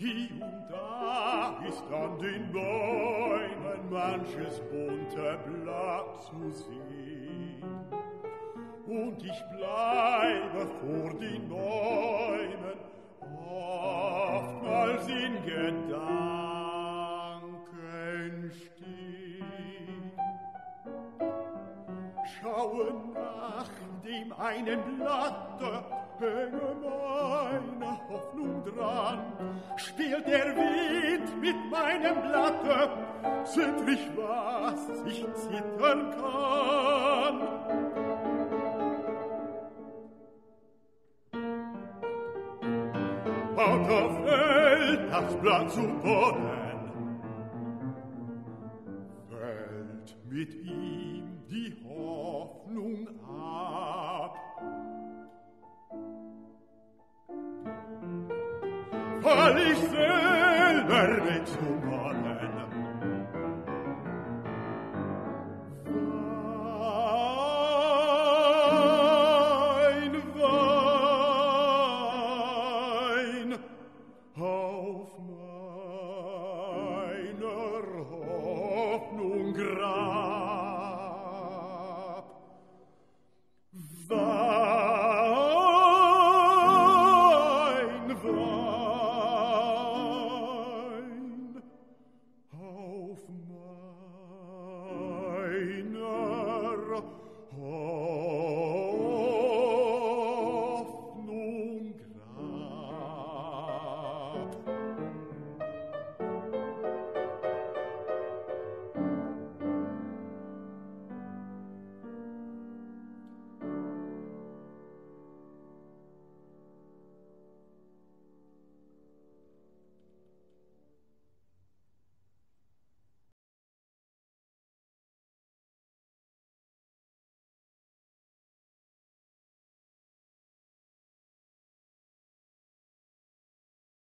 Hie und da ist an den Bäumen manches bunte Blatt zu sehen. Und ich bleibe vor den Bäumen oftmals in Gedanken stehen. Schaue nach dem einen Blatte, hänge mein spielt der Wind mit meinem Blatte, sind mich was ich zittern kann. Vater fällt das Blatt zu Boden, fällt mit ihm. weil ich selber mit zu logro